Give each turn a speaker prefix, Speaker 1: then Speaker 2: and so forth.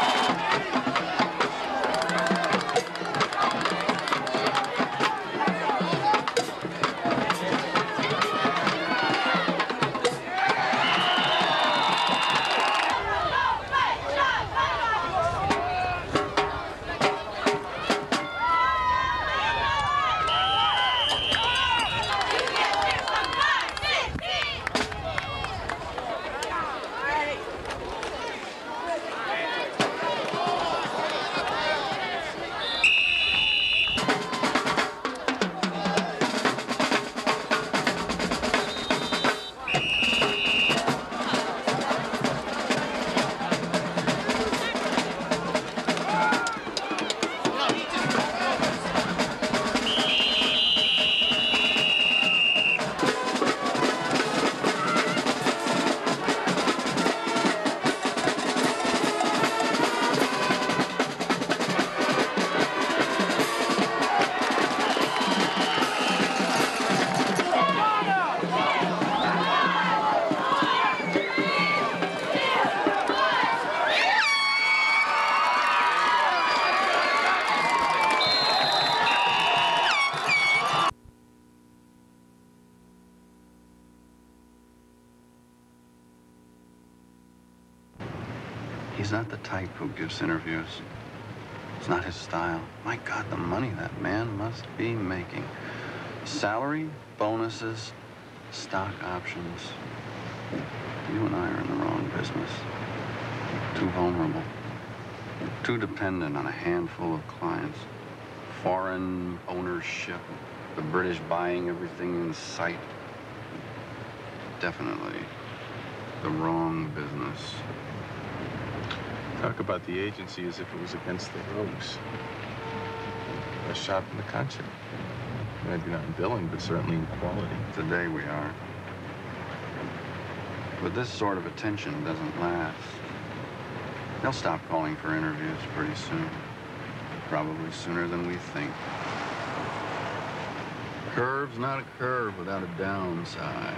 Speaker 1: Wow. Not the type who gives interviews. It's not his style. My God, the money that man must be making. Salary, bonuses, stock options. You and I are in the wrong business. Too vulnerable. Too dependent on a handful of clients. Foreign ownership. The British buying everything in sight. Definitely the wrong business.
Speaker 2: Talk about the agency as if it was against the ropes. A shot in the country. Maybe not in billing, but certainly in quality.
Speaker 1: Today we are. But this sort of attention doesn't last. They'll stop calling for interviews pretty soon. Probably sooner than we think. Curve's not a curve without a downside.